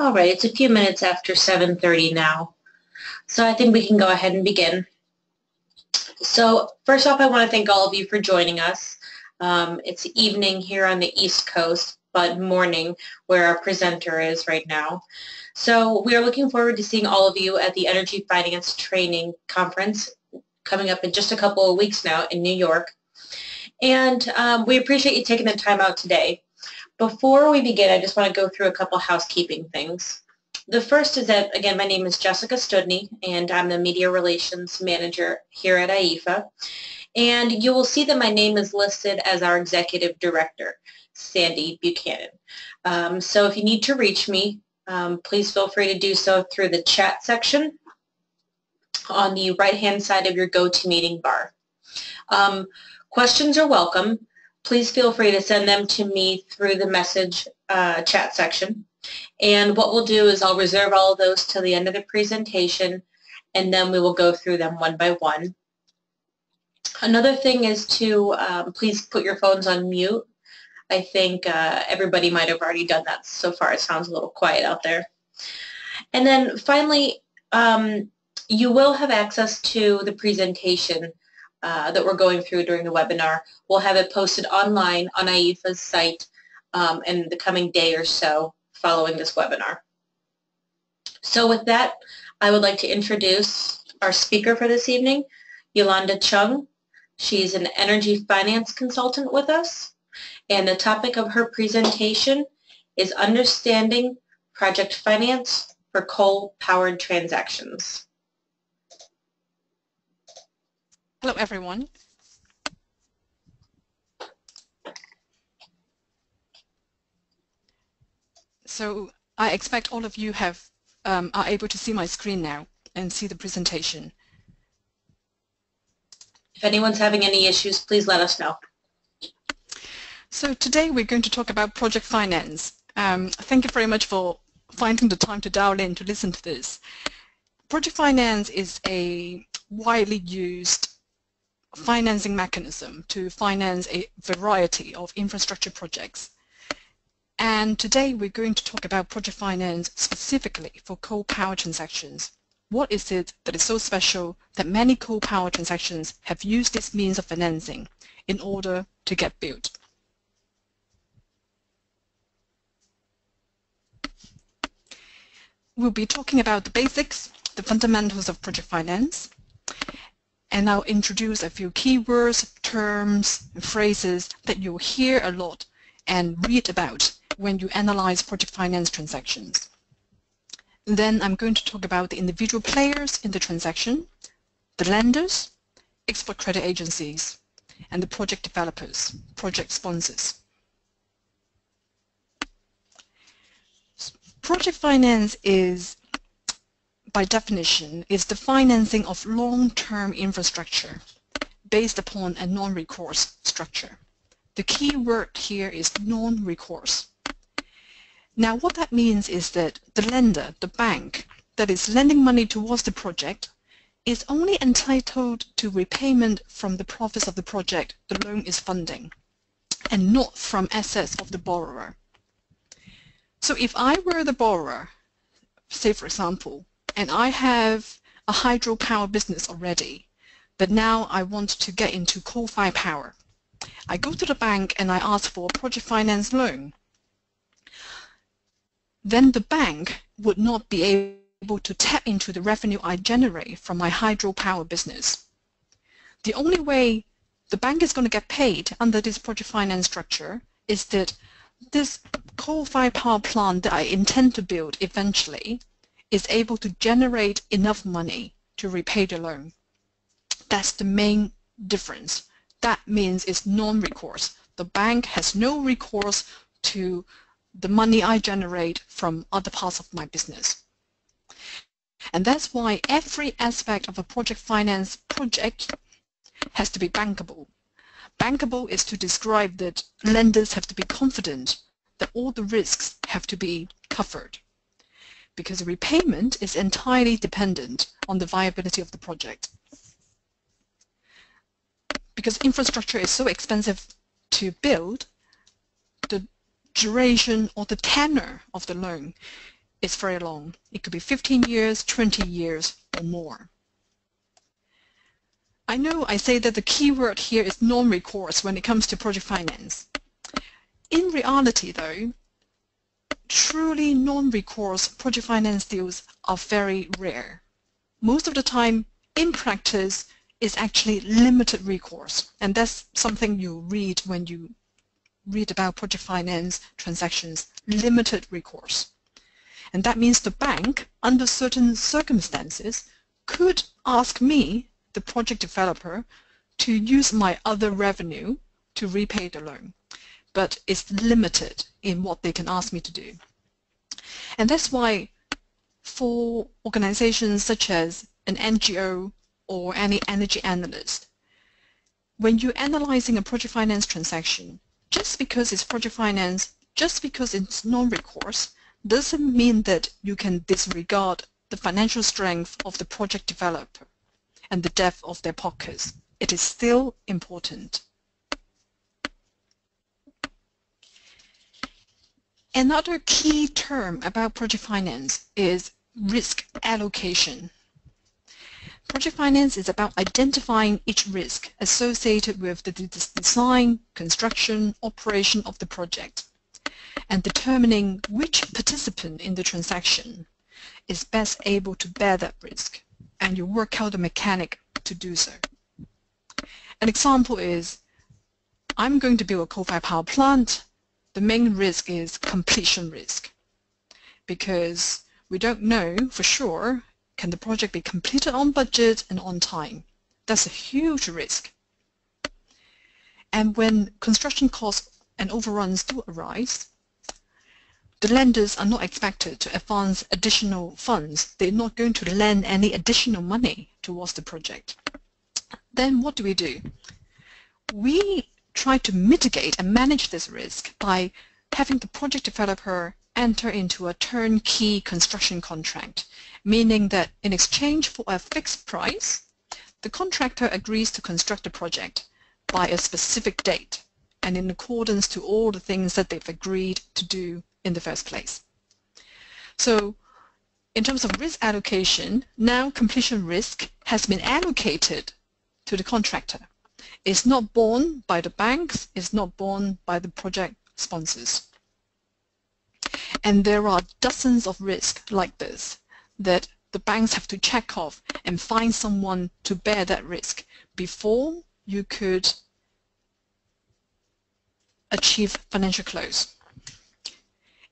All right, it's a few minutes after 7.30 now. So I think we can go ahead and begin. So first off, I want to thank all of you for joining us. Um, it's evening here on the East Coast, but morning where our presenter is right now. So we are looking forward to seeing all of you at the Energy Finance Training Conference coming up in just a couple of weeks now in New York. And um, we appreciate you taking the time out today. Before we begin, I just want to go through a couple housekeeping things. The first is that, again, my name is Jessica Studney, and I'm the Media Relations Manager here at IEEFA. And you will see that my name is listed as our Executive Director, Sandy Buchanan. Um, so if you need to reach me, um, please feel free to do so through the chat section on the right-hand side of your GoToMeeting bar. Um, questions are welcome please feel free to send them to me through the message uh, chat section. And what we'll do is I'll reserve all of those till the end of the presentation, and then we will go through them one by one. Another thing is to um, please put your phones on mute. I think uh, everybody might have already done that so far. It sounds a little quiet out there. And then finally, um, you will have access to the presentation uh, that we're going through during the webinar. We'll have it posted online on IEEFA's site um, in the coming day or so following this webinar. So with that, I would like to introduce our speaker for this evening, Yulanda Chung. She's an energy finance consultant with us, and the topic of her presentation is Understanding Project Finance for Coal-Powered Transactions. Hello, everyone. So I expect all of you have um, are able to see my screen now and see the presentation. If anyone's having any issues, please let us know. So today we're going to talk about project finance. Um, thank you very much for finding the time to dial in to listen to this. Project finance is a widely used financing mechanism to finance a variety of infrastructure projects. And today we're going to talk about project finance specifically for coal power transactions. What is it that is so special that many coal power transactions have used this means of financing in order to get built? We'll be talking about the basics, the fundamentals of project finance, and I'll introduce a few keywords, terms, and phrases that you'll hear a lot and read about when you analyze project finance transactions. Then I'm going to talk about the individual players in the transaction, the lenders, export credit agencies, and the project developers, project sponsors. Project finance is by definition, is the financing of long-term infrastructure based upon a non-recourse structure. The key word here is non-recourse. Now what that means is that the lender, the bank, that is lending money towards the project is only entitled to repayment from the profits of the project the loan is funding and not from assets of the borrower. So if I were the borrower, say for example, and I have a hydropower business already, but now I want to get into coal-fired power. I go to the bank and I ask for a project finance loan. Then the bank would not be able to tap into the revenue I generate from my hydropower business. The only way the bank is going to get paid under this project finance structure is that this coal-fired power plant that I intend to build eventually is able to generate enough money to repay the loan. That's the main difference. That means it's non-recourse. The bank has no recourse to the money I generate from other parts of my business. And that's why every aspect of a project finance project has to be bankable. Bankable is to describe that lenders have to be confident that all the risks have to be covered because repayment is entirely dependent on the viability of the project. Because infrastructure is so expensive to build, the duration or the tenor of the loan is very long. It could be 15 years, 20 years, or more. I know I say that the key word here is non-recourse when it comes to project finance. In reality, though, truly non-recourse project finance deals are very rare. Most of the time, in practice, is actually limited recourse, and that's something you read when you read about project finance transactions, limited recourse. And that means the bank, under certain circumstances, could ask me, the project developer, to use my other revenue to repay the loan. But it's limited in what they can ask me to do. And that's why for organizations such as an NGO or any energy analyst, when you're analyzing a project finance transaction, just because it's project finance, just because it's non-recourse, doesn't mean that you can disregard the financial strength of the project developer and the depth of their pockets. It is still important. Another key term about project finance is risk allocation. Project finance is about identifying each risk associated with the design, construction, operation of the project and determining which participant in the transaction is best able to bear that risk and you work out the mechanic to do so. An example is I'm going to build a coal-fired power plant. The main risk is completion risk because we don't know for sure can the project be completed on budget and on time? That's a huge risk. And when construction costs and overruns do arise, the lenders are not expected to advance additional funds. They're not going to lend any additional money towards the project. Then what do we do? We try to mitigate and manage this risk by having the project developer enter into a turnkey construction contract meaning that in exchange for a fixed price, the contractor agrees to construct the project by a specific date and in accordance to all the things that they've agreed to do in the first place. So in terms of risk allocation, now completion risk has been allocated to the contractor. It's not borne by the banks, it's not borne by the project sponsors. And there are dozens of risks like this that the banks have to check off and find someone to bear that risk before you could achieve financial close.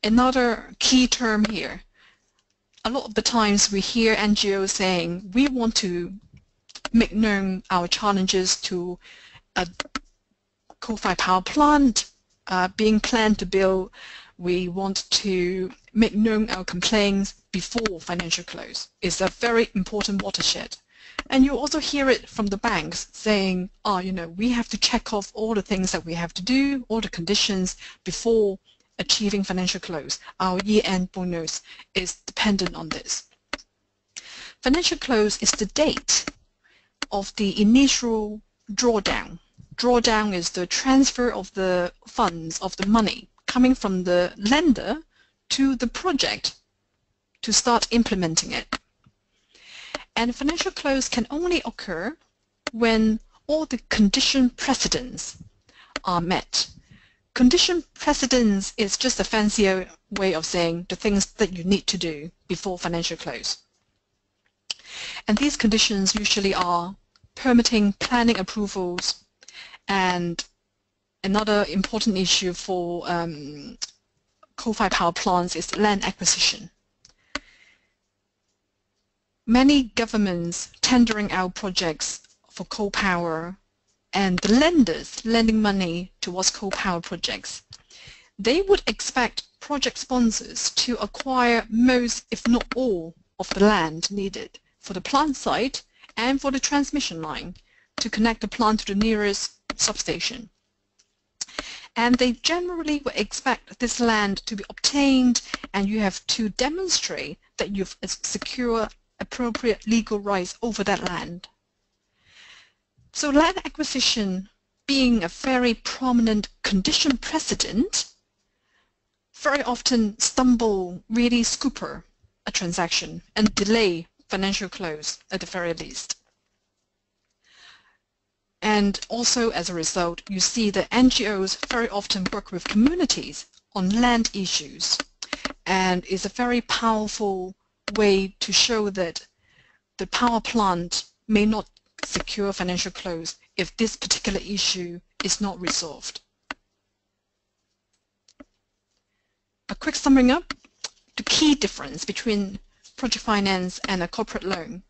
Another key term here, a lot of the times we hear NGOs saying we want to make known our challenges to a coal-fired power plant uh, being planned to build. We want to make known our complaints before financial close It's a very important watershed. And you also hear it from the banks saying, oh, you know, we have to check off all the things that we have to do, all the conditions before achieving financial close. Our year-end bonus is dependent on this. Financial close is the date of the initial drawdown. Drawdown is the transfer of the funds, of the money coming from the lender to the project to start implementing it. And financial close can only occur when all the condition precedents are met. Condition precedents is just a fancier way of saying the things that you need to do before financial close. And these conditions usually are permitting planning approvals and another important issue for um, coal-fired power plants is land acquisition. Many governments tendering out projects for coal power and the lenders lending money towards coal power projects, they would expect project sponsors to acquire most, if not all, of the land needed for the plant site and for the transmission line to connect the plant to the nearest substation and they generally would expect this land to be obtained and you have to demonstrate that you've secured appropriate legal rights over that land. So land acquisition being a very prominent condition precedent very often stumble really scooper a transaction and delay financial close at the very least. And also as a result, you see that NGOs very often work with communities on land issues and is a very powerful way to show that the power plant may not secure financial close if this particular issue is not resolved. A quick summing up, the key difference between project finance and a corporate loan.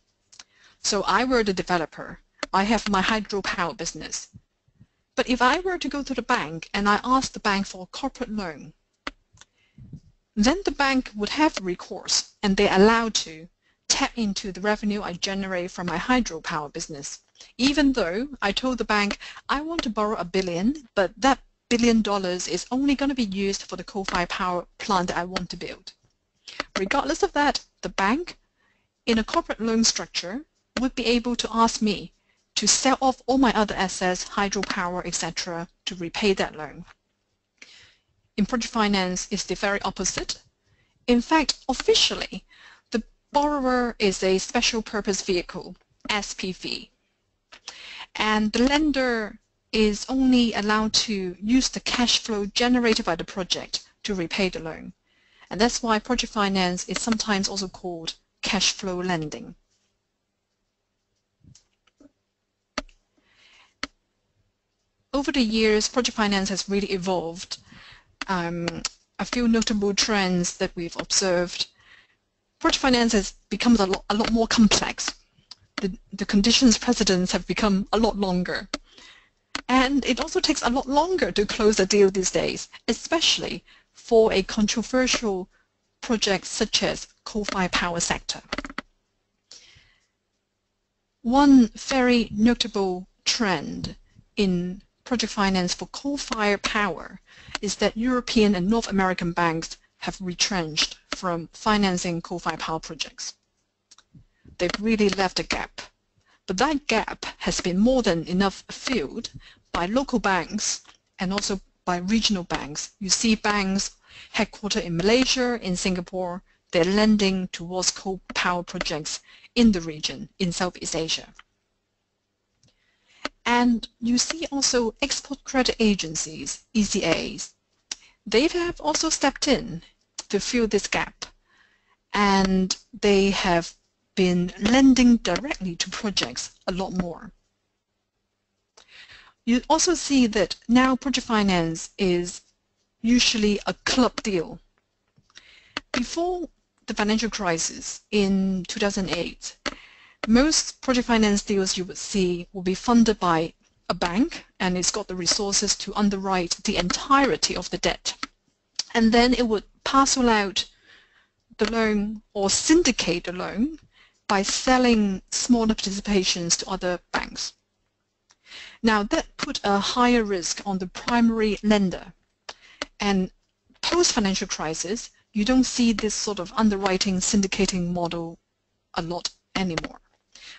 So I were the developer. I have my hydropower business. But if I were to go to the bank and I ask the bank for a corporate loan, then the bank would have recourse and they're allowed to tap into the revenue I generate from my hydropower business. Even though I told the bank I want to borrow a billion, but that billion dollars is only going to be used for the coal-fired power plant I want to build. Regardless of that, the bank, in a corporate loan structure, would be able to ask me to sell off all my other assets, hydropower, etc., to repay that loan. In project finance, it's the very opposite. In fact, officially, the borrower is a special purpose vehicle, SPV, and the lender is only allowed to use the cash flow generated by the project to repay the loan. And that's why project finance is sometimes also called cash flow lending. Over the years, project finance has really evolved. Um, a few notable trends that we've observed. Project finance has become a lot, a lot more complex. The, the conditions precedents have become a lot longer. And it also takes a lot longer to close a deal these days, especially for a controversial project such as coal-fired power sector. One very notable trend in project finance for coal-fired power is that European and North American banks have retrenched from financing coal-fired power projects. They've really left a gap. But that gap has been more than enough filled by local banks and also by regional banks. You see banks headquartered in Malaysia, in Singapore, they're lending towards coal power projects in the region, in Southeast Asia. And you see also export credit agencies, ECAs. They have also stepped in to fill this gap. And they have been lending directly to projects a lot more. You also see that now project finance is usually a club deal. Before the financial crisis in 2008, most project finance deals you would see will be funded by a bank and it's got the resources to underwrite the entirety of the debt. And then it would parcel out the loan or syndicate the loan by selling smaller participations to other banks. Now that put a higher risk on the primary lender. And post-financial crisis, you don't see this sort of underwriting syndicating model a lot anymore.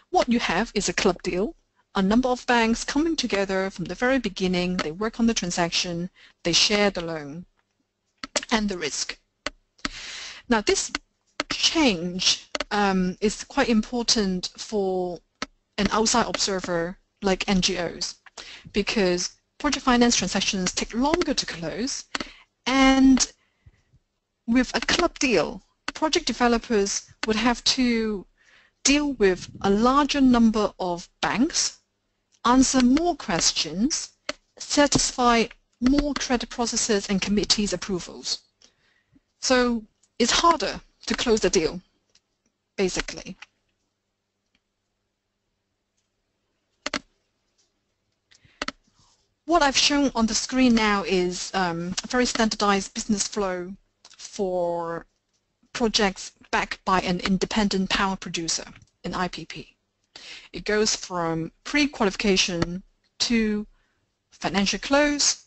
What you have is a club deal, a number of banks coming together from the very beginning, they work on the transaction, they share the loan and the risk. Now this change um, is quite important for an outside observer like NGOs because project finance transactions take longer to close and with a club deal, project developers would have to deal with a larger number of banks, answer more questions, satisfy more credit processes and committees approvals. So it's harder to close the deal, basically. What I've shown on the screen now is um, a very standardized business flow for projects backed by an independent power producer, an IPP. It goes from pre-qualification to financial close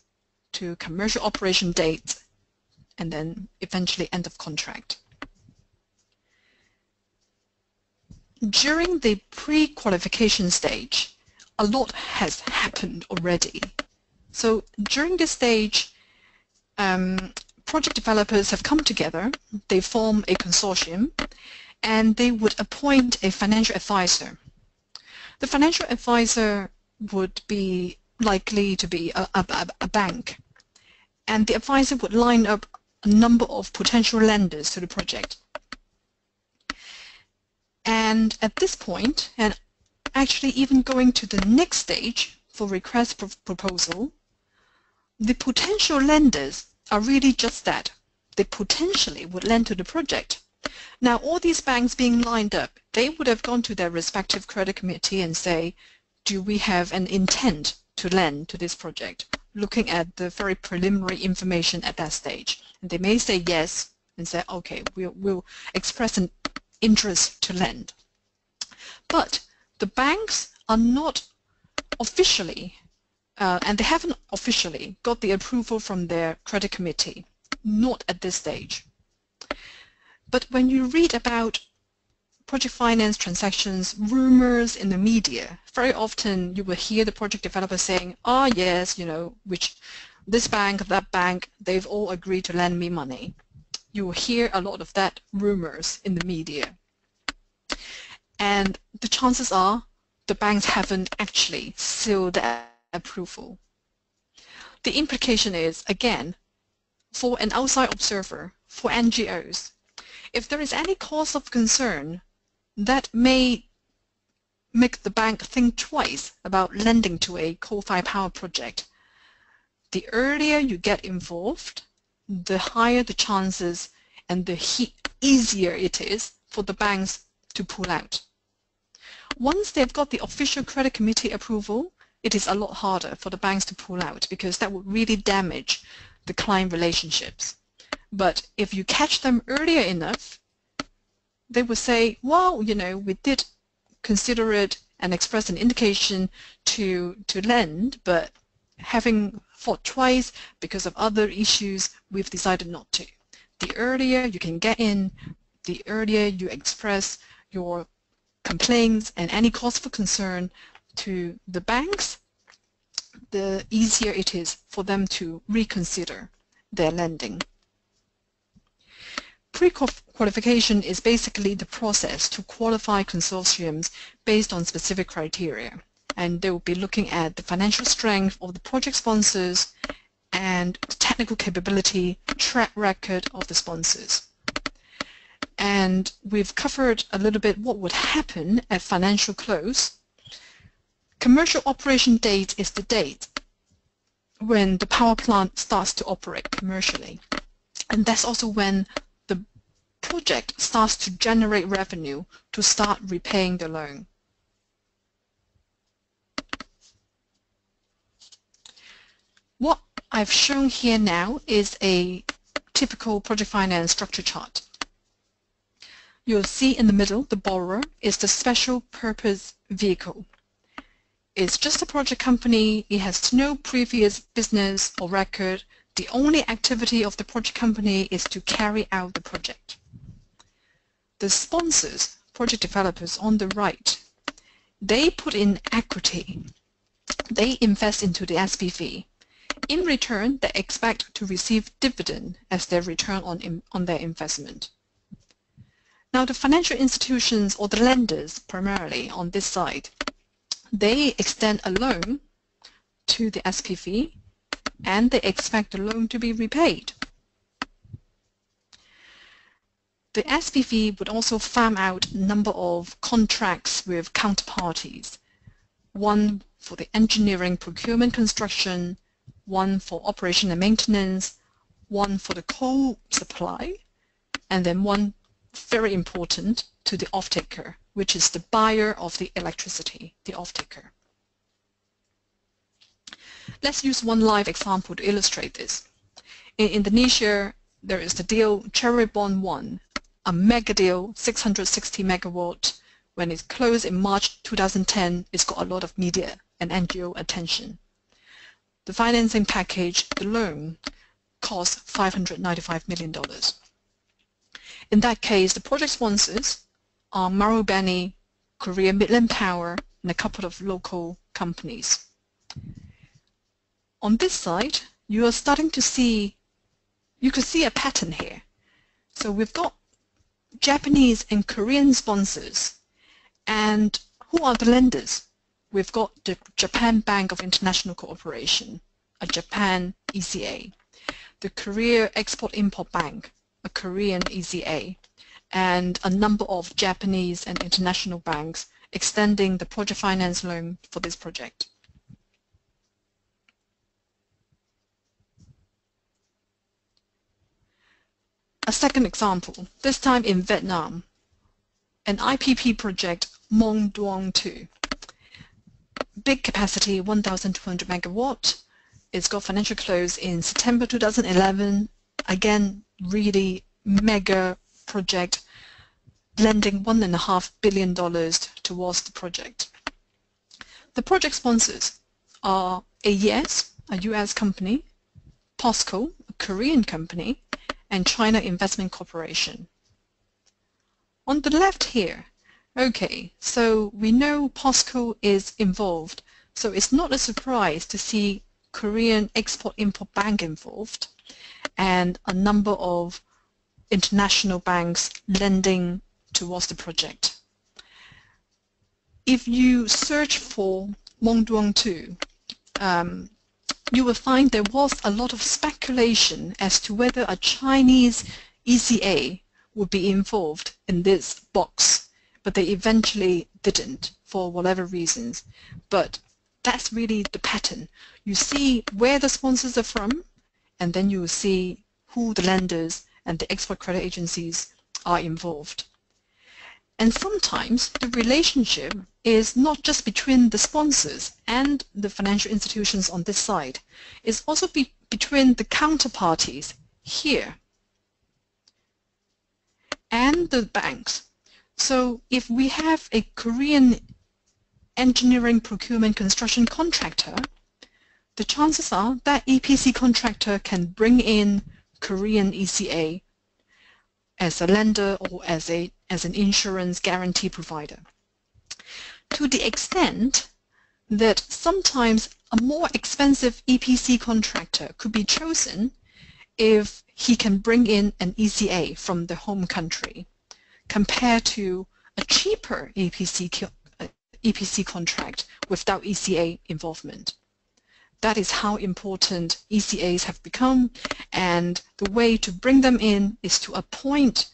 to commercial operation date and then eventually end of contract. During the pre-qualification stage, a lot has happened already so during this stage, um, project developers have come together, they form a consortium, and they would appoint a financial advisor. The financial advisor would be likely to be a, a, a bank, and the advisor would line up a number of potential lenders to the project. And at this point, and actually even going to the next stage for request proposal, the potential lenders are really just that. They potentially would lend to the project. Now, all these banks being lined up, they would have gone to their respective credit committee and say, do we have an intent to lend to this project, looking at the very preliminary information at that stage. And they may say yes and say, okay, we'll, we'll express an interest to lend. But the banks are not officially, uh, and they haven't officially got the approval from their credit committee, not at this stage. But when you read about project finance transactions, rumors in the media, very often you will hear the project developer saying, ah, oh, yes, you know, which this bank, that bank, they've all agreed to lend me money. You will hear a lot of that rumors in the media. And the chances are the banks haven't actually sealed that approval. The implication is, again, for an outside observer, for NGOs, if there is any cause of concern that may make the bank think twice about lending to a coal-fired power project. The earlier you get involved, the higher the chances and the easier it is for the banks to pull out. Once they've got the official credit committee approval, it is a lot harder for the banks to pull out because that would really damage the client relationships. But if you catch them earlier enough, they would say, well, you know, we did consider it and express an indication to, to lend, but having fought twice because of other issues, we've decided not to. The earlier you can get in, the earlier you express your complaints and any cause for concern to the banks, the easier it is for them to reconsider their lending. Pre-qualification is basically the process to qualify consortiums based on specific criteria. And they will be looking at the financial strength of the project sponsors and the technical capability, track record of the sponsors. And we've covered a little bit what would happen at financial close. Commercial operation date is the date when the power plant starts to operate commercially. And that's also when the project starts to generate revenue to start repaying the loan. What I've shown here now is a typical project finance structure chart. You'll see in the middle, the borrower is the special purpose vehicle. It's just a project company, it has no previous business or record. The only activity of the project company is to carry out the project the sponsors, project developers on the right, they put in equity. They invest into the SPV. In return, they expect to receive dividend as their return on, on their investment. Now, the financial institutions or the lenders primarily on this side, they extend a loan to the SPV and they expect the loan to be repaid. The SPV would also farm out a number of contracts with counterparties, one for the engineering, procurement, construction, one for operation and maintenance, one for the coal supply, and then one very important to the off-taker, which is the buyer of the electricity, the off-taker. Let's use one live example to illustrate this. In Indonesia, there is the deal Cirebon 1, a mega deal, 660 megawatt. When it closed in March 2010, it's got a lot of media and NGO attention. The financing package, the loan, cost $595 million. In that case, the project sponsors are Marubeni, Korea Midland Power, and a couple of local companies. On this side, you are starting to see you could see a pattern here. So we've got Japanese and Korean sponsors. And who are the lenders? We've got the Japan Bank of International Cooperation, a Japan ECA, the Korea Export-Import Bank, a Korean ECA, and a number of Japanese and international banks extending the project finance loan for this project. A second example, this time in Vietnam, an IPP project Mong Duong 2. Big capacity 1,200 megawatt. It's got financial close in September 2011. Again, really mega project, lending one and a half billion dollars towards the project. The project sponsors are AES, a US company, POSCO, a Korean company, and China Investment Corporation. On the left here, okay, so we know POSCO is involved, so it's not a surprise to see Korean Export-Import Bank involved and a number of international banks lending towards the project. If you search for Mong Duong 2, um, you will find there was a lot of speculation as to whether a Chinese ECA would be involved in this box, but they eventually didn't for whatever reasons. But that's really the pattern. You see where the sponsors are from, and then you will see who the lenders and the export credit agencies are involved. And sometimes the relationship is not just between the sponsors and the financial institutions on this side. It's also be between the counterparties here and the banks. So if we have a Korean engineering procurement construction contractor, the chances are that EPC contractor can bring in Korean ECA as a lender or as, a, as an insurance guarantee provider. To the extent that sometimes a more expensive EPC contractor could be chosen if he can bring in an ECA from the home country compared to a cheaper EPC, uh, EPC contract without ECA involvement. That is how important ECAs have become and the way to bring them in is to appoint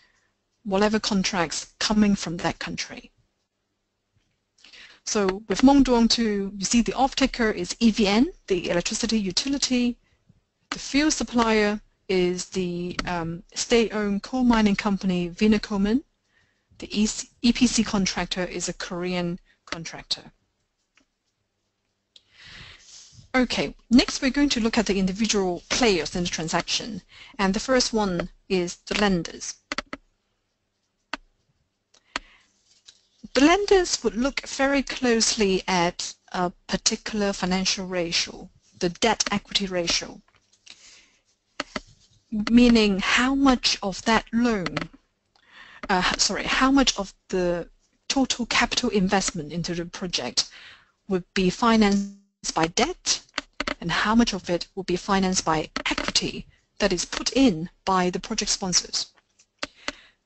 whatever contracts coming from that country. So with Mong Duong 2, you see the off-taker is EVN, the electricity utility. The fuel supplier is the um, state-owned coal mining company Vinacomin. The EPC contractor is a Korean contractor. Okay, next we're going to look at the individual players in the transaction. And the first one is the lenders. The lenders would look very closely at a particular financial ratio, the debt-equity ratio, meaning how much of that loan, uh, sorry, how much of the total capital investment into the project would be financed by debt and how much of it will be financed by equity that is put in by the project sponsors.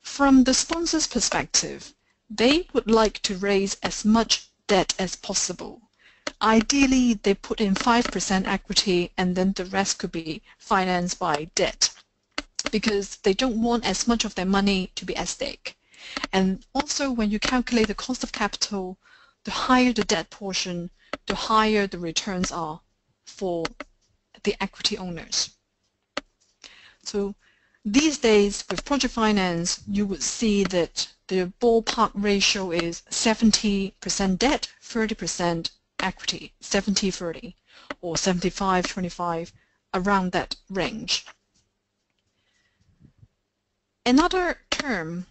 From the sponsors' perspective, they would like to raise as much debt as possible. Ideally, they put in 5% equity and then the rest could be financed by debt because they don't want as much of their money to be at stake. And also when you calculate the cost of capital, the higher the debt portion, the higher the returns are for the equity owners. So these days with project finance, you would see that the ballpark ratio is 70% debt, 30% equity, 70-30 or 75-25, around that range. Another term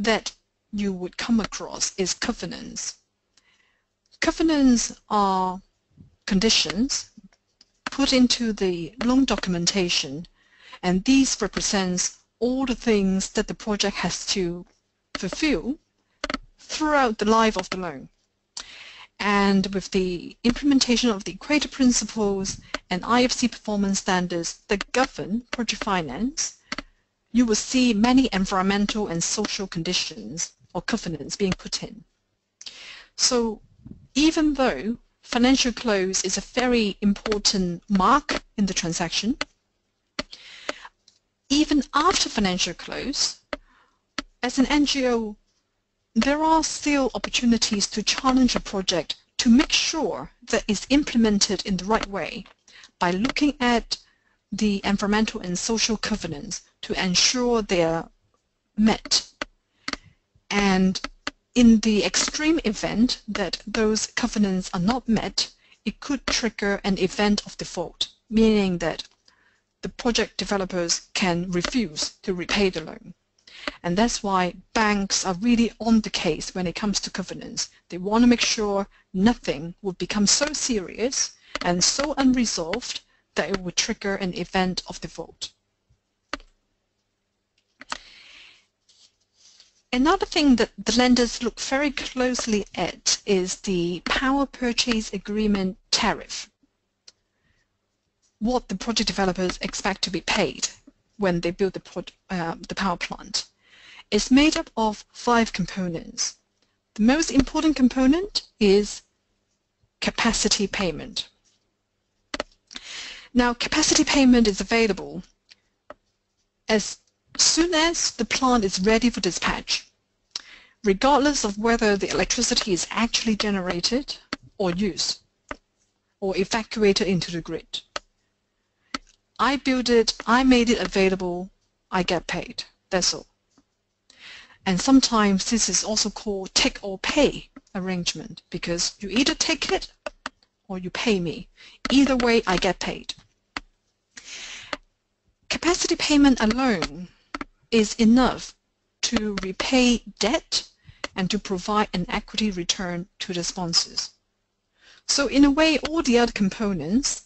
that you would come across is covenants. Covenants are conditions put into the loan documentation and these represents all the things that the project has to fulfill throughout the life of the loan. And with the implementation of the Equator Principles and IFC performance standards that govern project finance, you will see many environmental and social conditions or covenants being put in. So even though financial close is a very important mark in the transaction, even after financial close, as an NGO, there are still opportunities to challenge a project to make sure that it's implemented in the right way by looking at the environmental and social covenants to ensure they are met. And in the extreme event that those covenants are not met, it could trigger an event of default, meaning that the project developers can refuse to repay the loan. And that's why banks are really on the case when it comes to covenants. They want to make sure nothing would become so serious and so unresolved that it would trigger an event of default. Another thing that the lenders look very closely at is the power purchase agreement tariff. What the project developers expect to be paid when they build the, uh, the power plant. It's made up of five components. The most important component is capacity payment. Now, capacity payment is available as soon as the plant is ready for dispatch, regardless of whether the electricity is actually generated or used or evacuated into the grid. I build it, I made it available, I get paid. That's all. And sometimes this is also called take or pay arrangement because you either take it or you pay me. Either way, I get paid. Capacity payment alone is enough to repay debt and to provide an equity return to the sponsors. So in a way, all the other components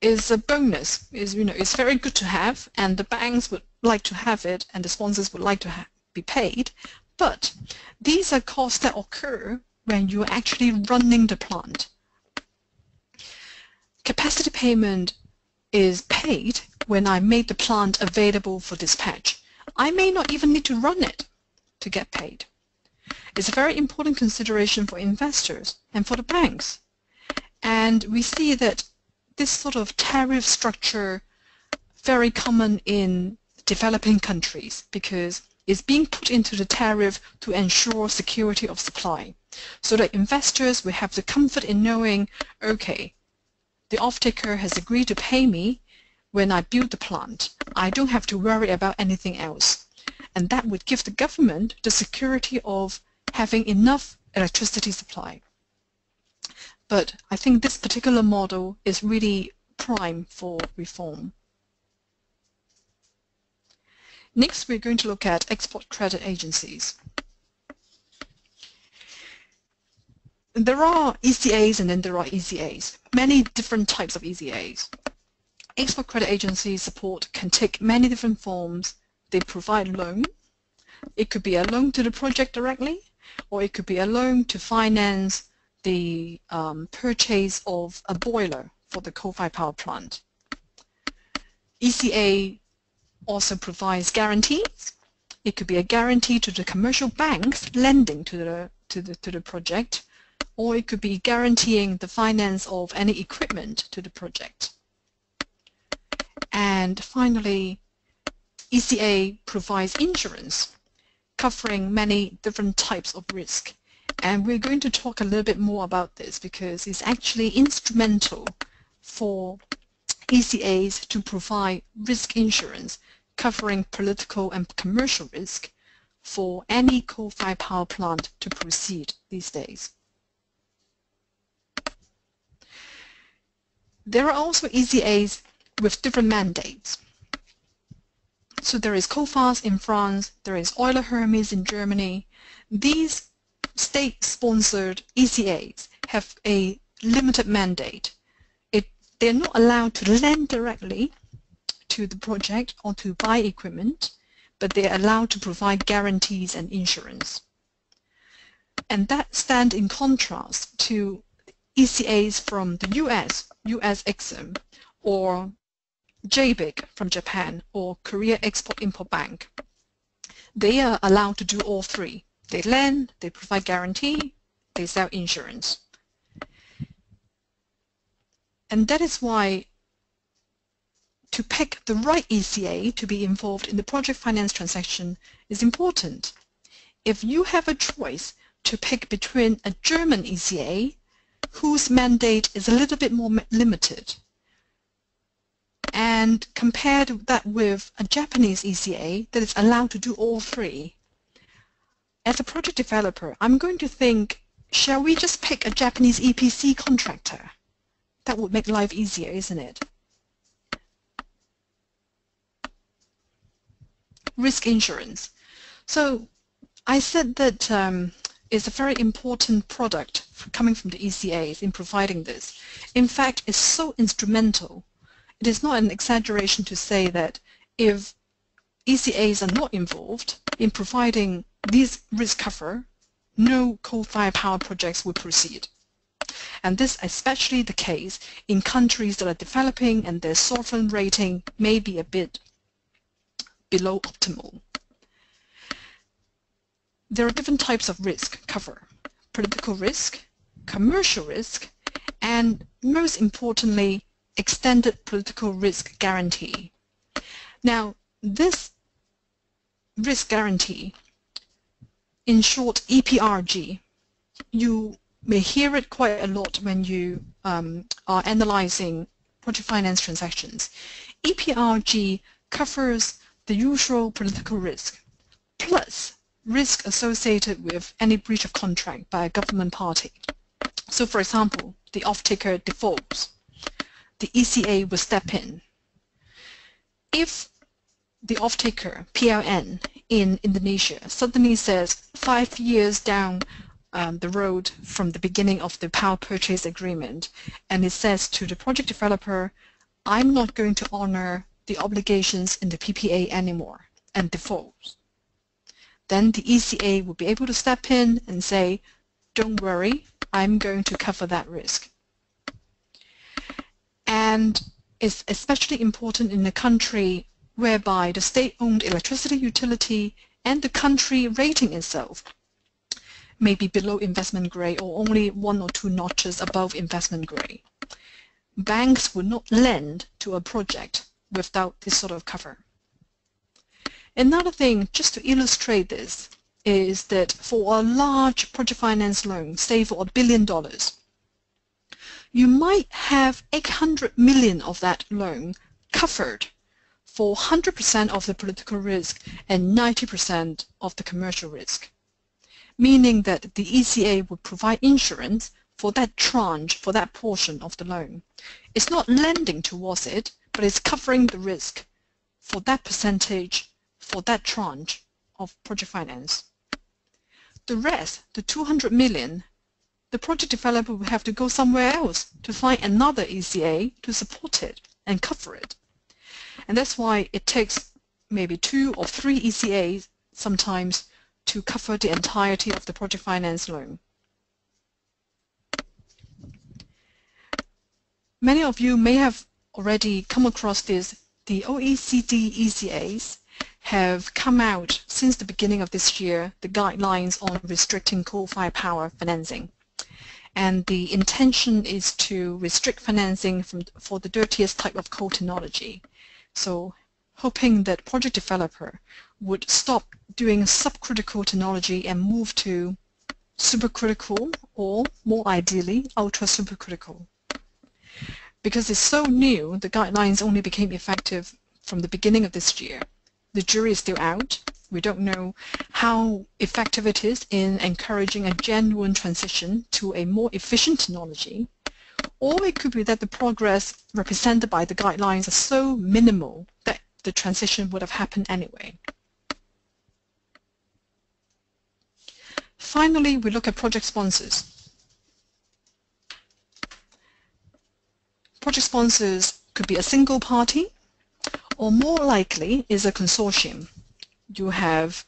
is a bonus. Is you know, it's very good to have, and the banks would like to have it, and the sponsors would like to be paid. But these are costs that occur when you're actually running the plant. Capacity payment is paid when I made the plant available for dispatch. I may not even need to run it to get paid. It's a very important consideration for investors and for the banks. And we see that this sort of tariff structure very common in developing countries because it's being put into the tariff to ensure security of supply so that investors will have the comfort in knowing, okay, the off-taker has agreed to pay me when I build the plant. I don't have to worry about anything else. And that would give the government the security of having enough electricity supply. But I think this particular model is really prime for reform. Next, we're going to look at export credit agencies. There are ECAs and then there are ECAs, many different types of ECAs. Export credit agencies support can take many different forms. They provide loan. It could be a loan to the project directly, or it could be a loan to finance the um, purchase of a boiler for the coal-fired power plant. ECA also provides guarantees. It could be a guarantee to the commercial banks lending to the, to the, to the project, or it could be guaranteeing the finance of any equipment to the project. And finally, ECA provides insurance covering many different types of risk. And we're going to talk a little bit more about this because it's actually instrumental for ECAs to provide risk insurance covering political and commercial risk for any coal-fired power plant to proceed these days. There are also ECAs with different mandates. So there is Coface in France, there is Euler Hermes in Germany. These state-sponsored ECAs have a limited mandate. It, they're not allowed to lend directly to the project or to buy equipment, but they're allowed to provide guarantees and insurance. And that stands in contrast to ECAs from the US, US Exim, or JBIC from Japan, or Korea Export-Import Bank. They are allowed to do all three. They lend, they provide guarantee, they sell insurance. And that is why to pick the right ECA to be involved in the project finance transaction is important. If you have a choice to pick between a German ECA whose mandate is a little bit more limited and compare that with a Japanese ECA that is allowed to do all three, as a project developer, I'm going to think, shall we just pick a Japanese EPC contractor? That would make life easier, isn't it? Risk insurance. So I said that um, it's a very important product coming from the ECAs in providing this. In fact, it's so instrumental. It is not an exaggeration to say that if ECAs are not involved in providing these risk cover, no coal-fired power projects will proceed. And this is especially the case in countries that are developing and their sovereign rating may be a bit below optimal. There are different types of risk cover. Political risk, commercial risk, and most importantly, extended political risk guarantee. Now, this risk guarantee, in short EPRG, you may hear it quite a lot when you um, are analyzing project finance transactions. EPRG covers the usual political risk, plus risk associated with any breach of contract by a government party. So for example, the off-taker defaults. The ECA will step in. If the off-taker, PLN, in Indonesia suddenly says five years down um, the road from the beginning of the power purchase agreement and it says to the project developer, I'm not going to honor the obligations in the PPA anymore and defaults. Then the ECA will be able to step in and say, don't worry, I'm going to cover that risk. And it's especially important in a country whereby the state-owned electricity utility and the country rating itself may be below investment grade or only one or two notches above investment grade. Banks would not lend to a project without this sort of cover. Another thing, just to illustrate this, is that for a large project finance loan, say for a billion dollars, you might have 800 million of that loan covered for 100% of the political risk and 90% of the commercial risk, meaning that the ECA would provide insurance for that tranche, for that portion of the loan. It's not lending towards it, but it's covering the risk for that percentage, for that tranche of project finance. The rest, the 200 million, the project developer will have to go somewhere else to find another ECA to support it and cover it. And that's why it takes maybe two or three ECAs sometimes to cover the entirety of the project finance loan. Many of you may have already come across this, the OECD ECAs have come out since the beginning of this year, the guidelines on restricting coal-fired power financing. And the intention is to restrict financing from, for the dirtiest type of coal technology. So hoping that project developer would stop doing subcritical technology and move to supercritical or more ideally ultra supercritical because it's so new, the guidelines only became effective from the beginning of this year. The jury is still out. We don't know how effective it is in encouraging a genuine transition to a more efficient technology. Or it could be that the progress represented by the guidelines are so minimal that the transition would have happened anyway. Finally, we look at project sponsors. Project sponsors could be a single party or more likely is a consortium. You have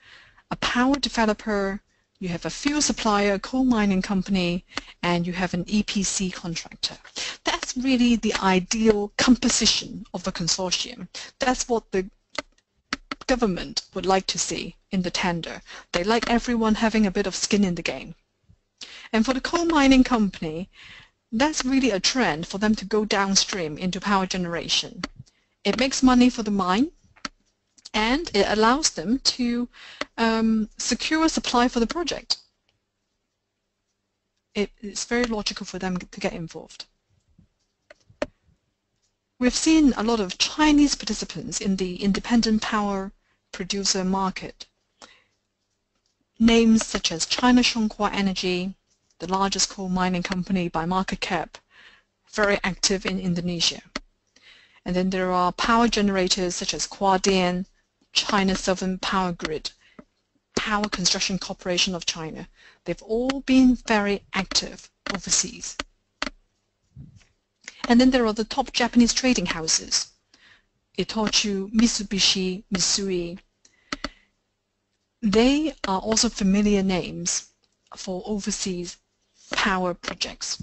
a power developer, you have a fuel supplier, a coal mining company, and you have an EPC contractor. That's really the ideal composition of a consortium. That's what the government would like to see in the tender. They like everyone having a bit of skin in the game. And for the coal mining company, that's really a trend for them to go downstream into power generation. It makes money for the mine, and it allows them to um, secure supply for the project. It, it's very logical for them to get involved. We've seen a lot of Chinese participants in the independent power producer market. Names such as China Shenhua Energy, the largest coal mining company by market cap, very active in Indonesia. And then there are power generators such as Huadian, China Southern Power Grid, Power Construction Corporation of China. They've all been very active overseas. And then there are the top Japanese trading houses, Itochu, Mitsubishi, Mitsui. They are also familiar names for overseas power projects.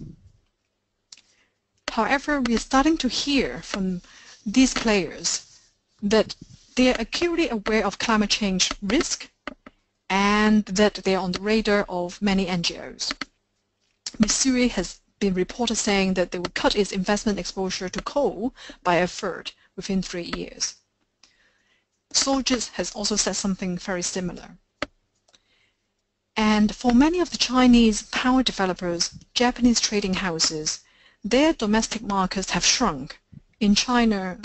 However, we are starting to hear from these players that they are acutely aware of climate change risk and that they are on the radar of many NGOs. Mitsui has been reported saying that they will cut its investment exposure to coal by a third within three years. Sojitz has also said something very similar. And for many of the Chinese power developers, Japanese trading houses, their domestic markets have shrunk. In China,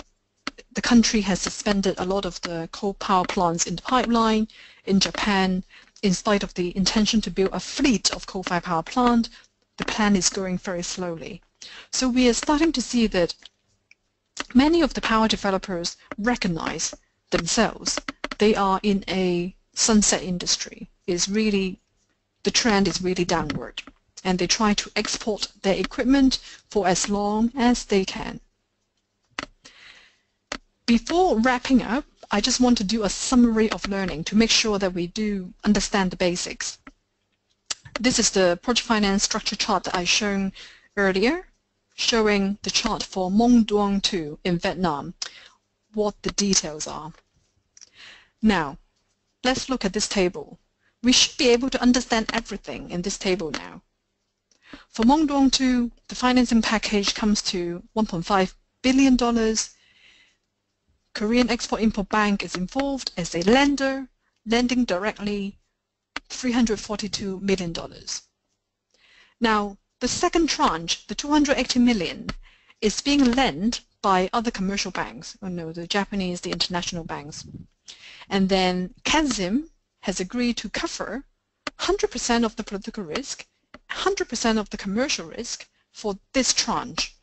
the country has suspended a lot of the coal power plants in the pipeline. In Japan, in spite of the intention to build a fleet of coal-fired power plant, the plan is going very slowly. So we are starting to see that many of the power developers recognize themselves. They are in a sunset industry. Is really the trend is really downward, and they try to export their equipment for as long as they can. Before wrapping up, I just want to do a summary of learning to make sure that we do understand the basics. This is the project finance structure chart that I shown earlier, showing the chart for Mong Duong 2 in Vietnam, what the details are. Now, let's look at this table. We should be able to understand everything in this table now. For Mong Duong 2, the financing package comes to $1.5 billion Korean Export-Import Bank is involved as a lender, lending directly $342 million. Now, the second tranche, the 280 million, is being lent by other commercial banks, oh no, the Japanese, the international banks. And then KEXIM has agreed to cover 100% of the political risk, 100% of the commercial risk for this tranche.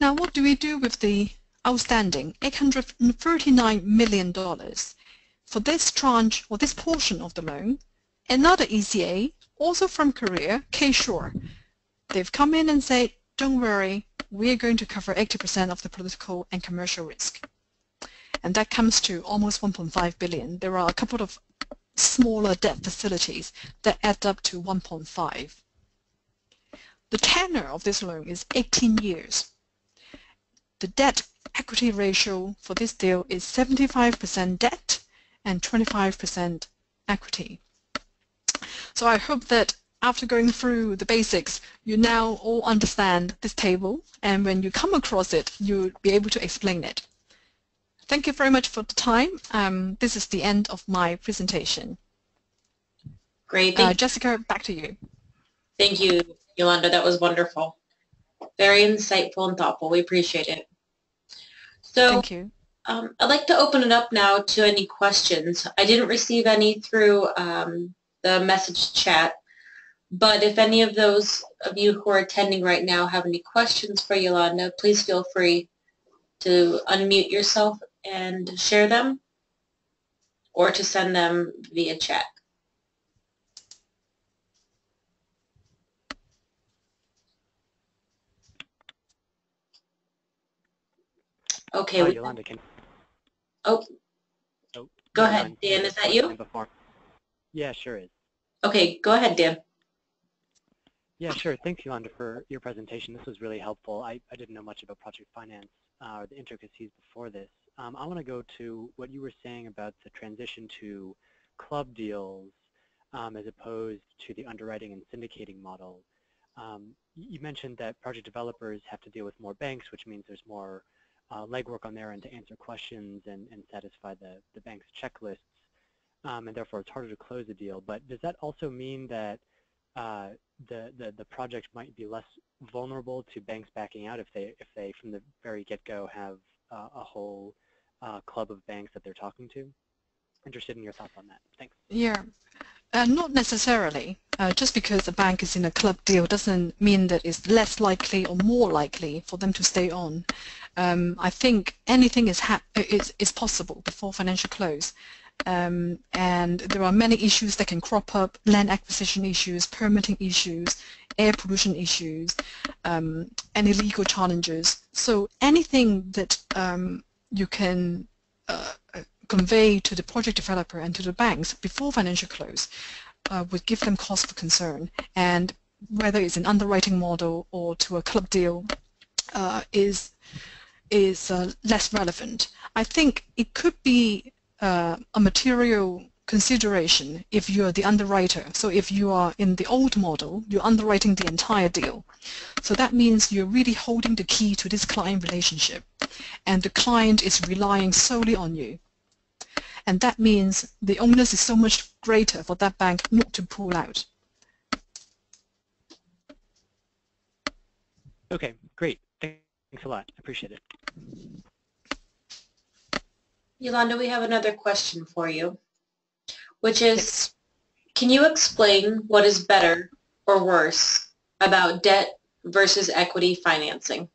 Now, what do we do with the outstanding $839 million for this tranche or this portion of the loan. Another ECA, also from Korea, K-SURE, they've come in and said, don't worry, we're going to cover 80% of the political and commercial risk. And that comes to almost 1.5 billion. There are a couple of smaller debt facilities that add up to 1.5. The tenor of this loan is 18 years. The debt equity ratio for this deal is 75% debt and 25% equity. So I hope that after going through the basics, you now all understand this table, and when you come across it, you'll be able to explain it. Thank you very much for the time. Um, this is the end of my presentation. Great. Uh, Jessica, back to you. Thank you, Yulanda. That was wonderful. Very insightful and thoughtful. We appreciate it. So Thank you. Um, I'd like to open it up now to any questions. I didn't receive any through um, the message chat, but if any of those of you who are attending right now have any questions for Yulanda, please feel free to unmute yourself and share them or to send them via chat. Okay. Oh, we- Yulanda, can, Oh, oh. Go ahead. Dan, is that you? Yeah, sure is. Okay, go ahead, Dan. Yeah, sure. Thanks, Yulanda, for your presentation. This was really helpful. I, I didn't know much about project finance uh, or the intricacies before this. Um, I want to go to what you were saying about the transition to club deals um, as opposed to the underwriting and syndicating model. Um, you mentioned that project developers have to deal with more banks, which means there's more uh, legwork on their end to answer questions and, and satisfy the, the bank's checklists, um, and therefore it's harder to close a deal. But does that also mean that uh, the, the, the project might be less vulnerable to banks backing out if they, if they from the very get-go have uh, a whole uh, club of banks that they're talking to? Interested in your thoughts on that. Thanks. Yeah. Uh, not necessarily. Uh, just because a bank is in a club deal doesn't mean that it's less likely or more likely for them to stay on. Um, I think anything is, is, is possible before financial close. Um, and there are many issues that can crop up, land acquisition issues, permitting issues, air pollution issues, um, any legal challenges. So anything that um, you can uh, convey to the project developer and to the banks before financial close uh, would give them cause for concern. And whether it's an underwriting model or to a club deal uh, is is uh, less relevant. I think it could be uh, a material consideration if you're the underwriter. So if you are in the old model, you're underwriting the entire deal. So that means you're really holding the key to this client relationship and the client is relying solely on you. And that means the onus is so much greater for that bank not to pull out. Okay, great. Thanks a lot. I appreciate it. Yulanda, we have another question for you, which is, can you explain what is better or worse about debt versus equity financing?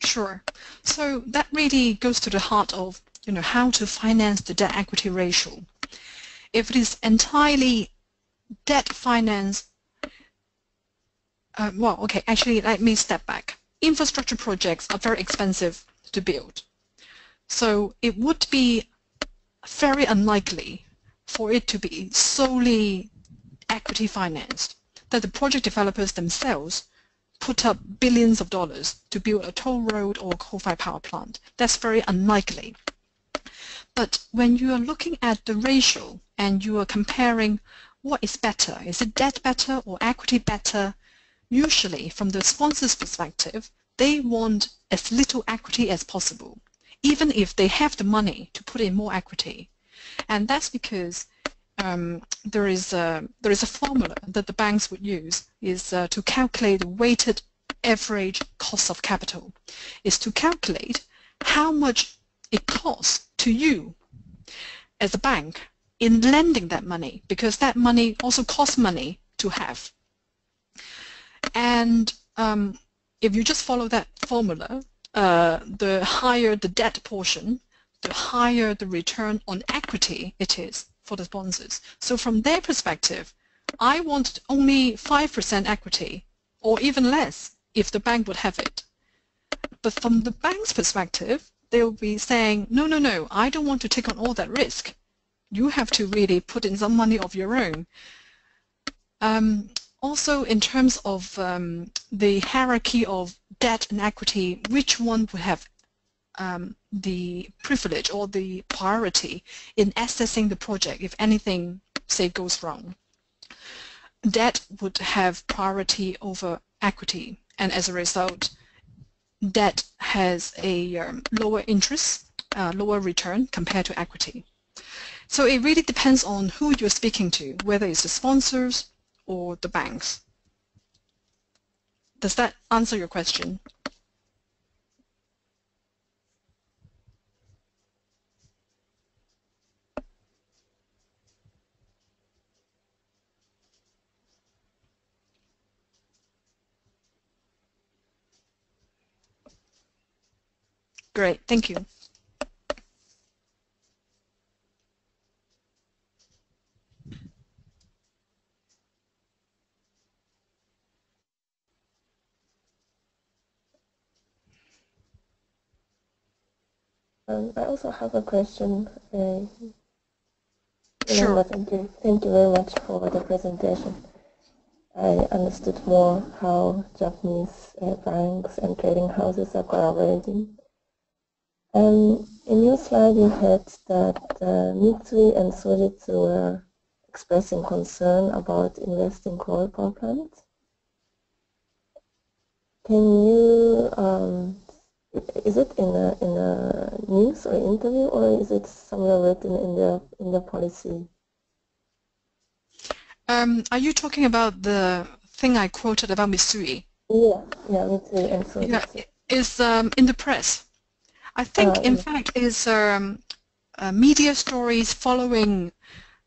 Sure. So that really goes to the heart of you know, how to finance the debt equity ratio. If it is entirely debt finance, uh, well, okay, actually, let me step back. Infrastructure projects are very expensive to build. So it would be very unlikely for it to be solely equity financed, that the project developers themselves put up billions of dollars to build a toll road or coal-fired power plant. That's very unlikely. But when you are looking at the ratio and you are comparing what is better, is it debt better or equity better, usually from the sponsor's perspective, they want as little equity as possible, even if they have the money to put in more equity. And that's because um, there is a there is a formula that the banks would use is uh, to calculate the weighted average cost of capital is to calculate how much it costs to you as a bank in lending that money because that money also costs money to have. And um, if you just follow that formula, uh, the higher the debt portion, the higher the return on equity it is for the sponsors. So from their perspective, I want only 5% equity or even less if the bank would have it. But from the bank's perspective, they'll be saying, no, no, no, I don't want to take on all that risk. You have to really put in some money of your own. Um, also, in terms of um, the hierarchy of debt and equity, which one would have um, the privilege or the priority in assessing the project if anything, say, goes wrong? Debt would have priority over equity, and as a result, debt has a um, lower interest, uh, lower return compared to equity. So it really depends on who you're speaking to, whether it's the sponsors or the banks. Does that answer your question? Great, thank you. Um, I also have a question. Uh, Sure. Thank you. Thank you very much for the presentation. I understood more how Japanese uh, banks and trading houses are collaborating. Um, in your slide, you had that uh, Mitsui and Sojitz were expressing concern about investing coal power plants. Can you, um, is it in a, in a news or interview or is it somewhere written in the, in the policy? Um, are you talking about the thing I quoted about Mitsui? Yeah, yeah, Mitsui and Sojitz. Yeah, it's um, in the press. I think, Oh, in yeah. fact, is um, uh, media stories following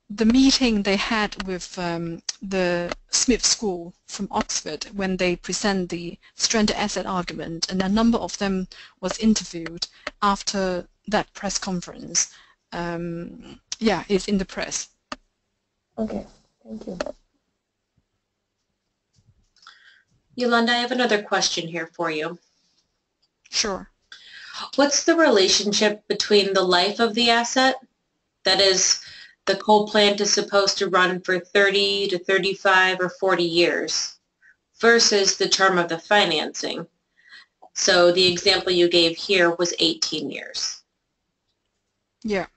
the meeting they had with um, the Smith School from Oxford when they present the stranded asset argument, and a number of them was interviewed after that press conference. Um, yeah, it's in the press. Okay, thank you. Yulanda, I have another question here for you. Sure. What's the relationship between the life of the asset, that is, the coal plant is supposed to run for 30 to 35 or 40 years, versus the term of the financing? So the example you gave here was 18 years. Yeah.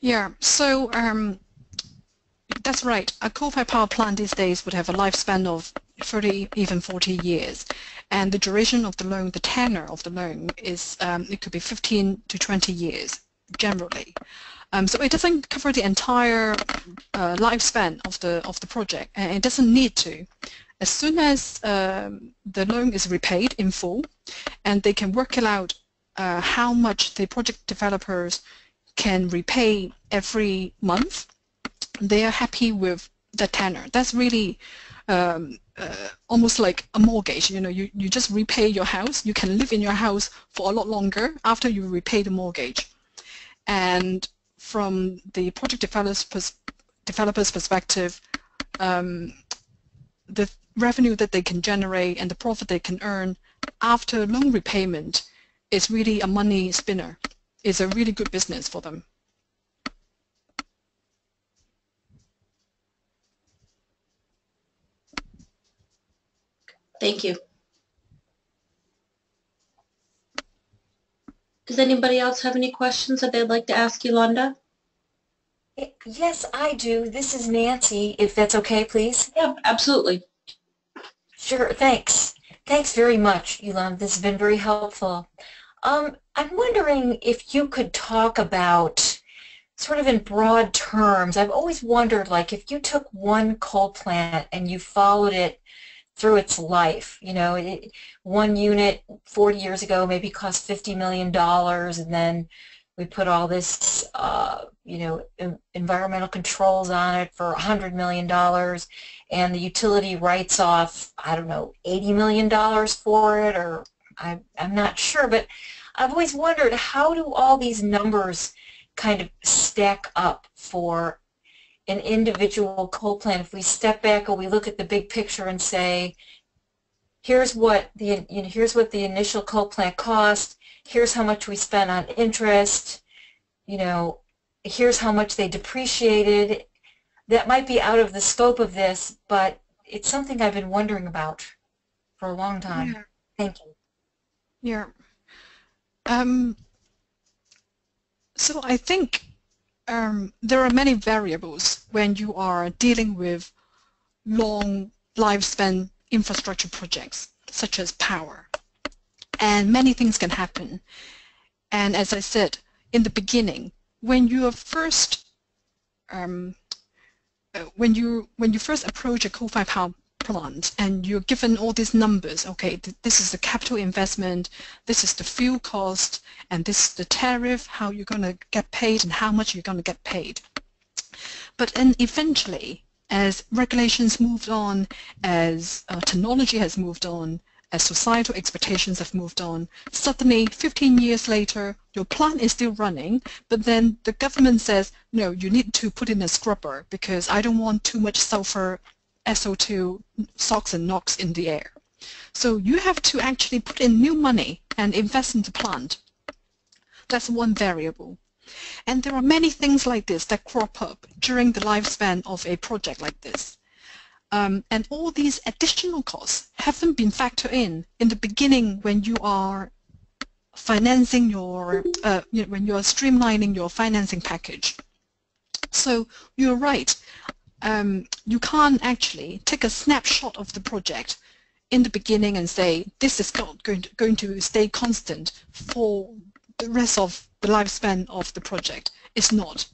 Yeah, so um, that's right. A coal-fired power plant these days would have a lifespan of 30, even 40 years. And the duration of the loan, the tenor of the loan is, um, it could be 15 to 20 years, generally. Um, so it doesn't cover the entire uh, lifespan of the, of the project, and it doesn't need to. As soon as um, the loan is repaid in full, and they can work it out uh, how much the project developers can repay every month, they are happy with the tenor. That's really um, uh, almost like a mortgage. You know, you, you just repay your house. You can live in your house for a lot longer after you repay the mortgage. And from the project developers, developers perspective, um, the revenue that they can generate and the profit they can earn after loan repayment is really a money spinner. It's a really good business for them. Thank you. Does anybody else have any questions that they'd like to ask Yulanda? Yes, I do. This is Nancy, if that's okay, please. Yeah, absolutely. Sure, thanks. Thanks very much, Yulanda. This has been very helpful. Um, I'm wondering if you could talk about, sort of in broad terms, I've always wondered, like, if you took one coal plant and you followed it through its life, you know, it, one unit 40 years ago maybe cost $50 million, and then we put all this, uh, you know, en- environmental controls on it for $100 million, and the utility writes off, I don't know, $80 million for it, or I, I'm not sure, but I've always wondered how do all these numbers kind of stack up for an individual coal plant if we step back or we look at the big picture and say here's what the you know, here's what the initial coal plant cost here's how much we spent on interest you know here's how much they depreciated that might be out of the scope of this but it's something I've been wondering about for a long time Yeah. thank you Yeah. Um, so I think um, there are many variables when you are dealing with long lifespan infrastructure projects, such as power. And many things can happen. And as I said in the beginning, when you are first um, uh, when you when you first approach a coal-fired power plant and you're given all these numbers, okay, th this is the capital investment, this is the fuel cost, and this is the tariff, how you're going to get paid and how much you're going to get paid. But then eventually, as regulations moved on, as uh, technology has moved on, as societal expectations have moved on, suddenly 15 years later, your plant is still running, but then the government says, no, you need to put in a scrubber because I don't want too much sulfur SO2, SOx and NOx in the air. So you have to actually put in new money and invest in the plant. That's one variable. And there are many things like this that crop up during the lifespan of a project like this. Um, and all these additional costs haven't been factored in in the beginning when you are financing your, uh, you know, when you're streamlining your financing package. So you're right. Um, you can't actually take a snapshot of the project in the beginning and say this is going to, going to stay constant for the rest of the lifespan of the project. It's not.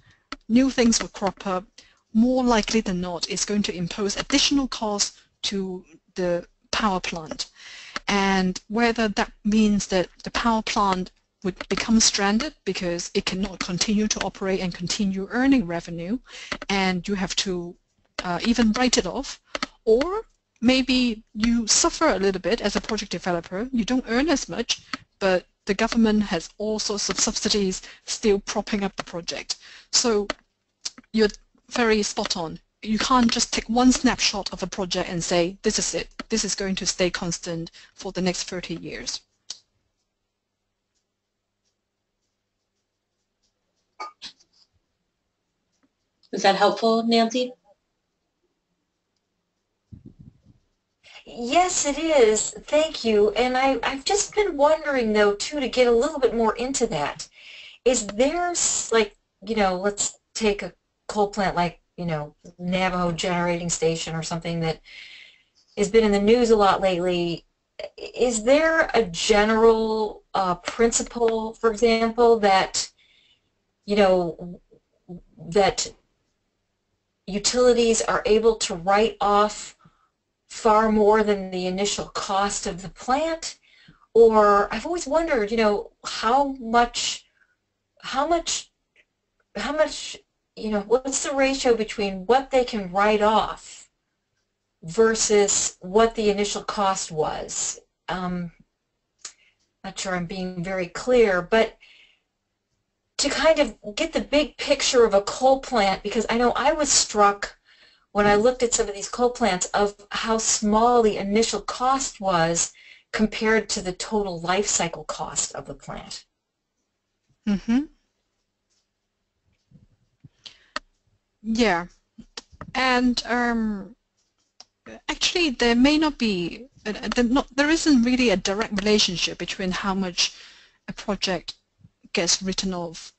New things will crop up. More likely than not, it's going to impose additional costs to the power plant. And whether that means that the power plant would become stranded because it cannot continue to operate and continue earning revenue and you have to uh, even write it off. Or maybe you suffer a little bit as a project developer. You don't earn as much but the government has all sorts of subsidies still propping up the project. So you're very spot on. You can't just take one snapshot of a project and say this is it. This is going to stay constant for the next 30 years. Is that helpful, Nancy? Yes, it is. Thank you. And I, I've just been wondering, though, too, to get a little bit more into that. Is there, like, you know, let's take a coal plant like, you know, Navajo Generating Station or something that has been in the news a lot lately. Is there a general uh, principle, for example, that, you know, that utilities are able to write off far more than the initial cost of the plant? Or I've always wondered, you know, how much, how much, how much, you know, what's the ratio between what they can write off versus what the initial cost was? Um, not sure I'm being very clear, but to kind of get the big picture of a coal plant, because I know I was struck when I looked at some of these coal plants of how small the initial cost was compared to the total life cycle cost of the plant. Mm-hmm. Yeah, and um, actually there may not be, uh, there, not, there isn't really a direct relationship between how much a project gets written off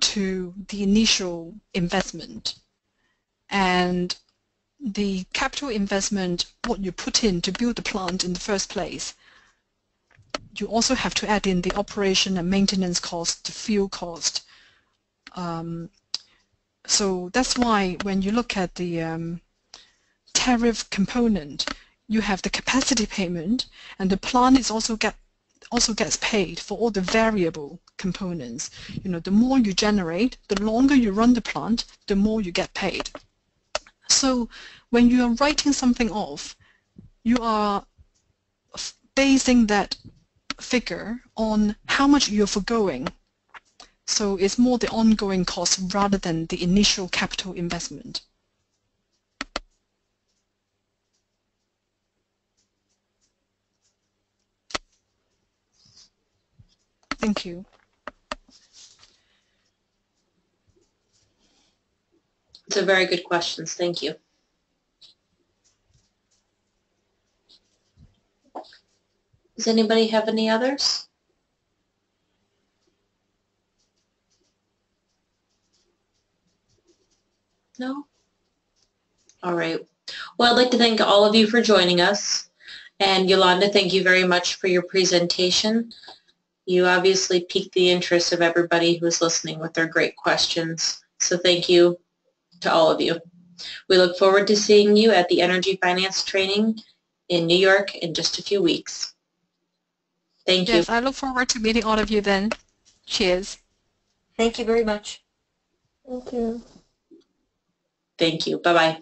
to the initial investment and the capital investment, what you put in to build the plant in the first place, you also have to add in the operation and maintenance cost, the fuel cost. Um, so that's why when you look at the um, tariff component, you have the capacity payment and the plant is also get also gets paid for all the variable components. You know, the more you generate, the longer you run the plant, the more you get paid. So when you are writing something off, you are basing that figure on how much you're foregoing. So it's more the ongoing cost rather than the initial capital investment. Thank you. It's a very good questions. Thank you. Does anybody have any others? No? All right. Well, I'd like to thank all of you for joining us. And Yulanda, thank you very much for your presentation. You obviously piqued the interest of everybody who's listening with their great questions. So thank you to all of you. We look forward to seeing you at the Energy Finance Training in New York in just a few weeks. Thank yes, you. Yes, I look forward to meeting all of you then. Cheers. Thank you very much. Thank you. Thank you. Bye-bye.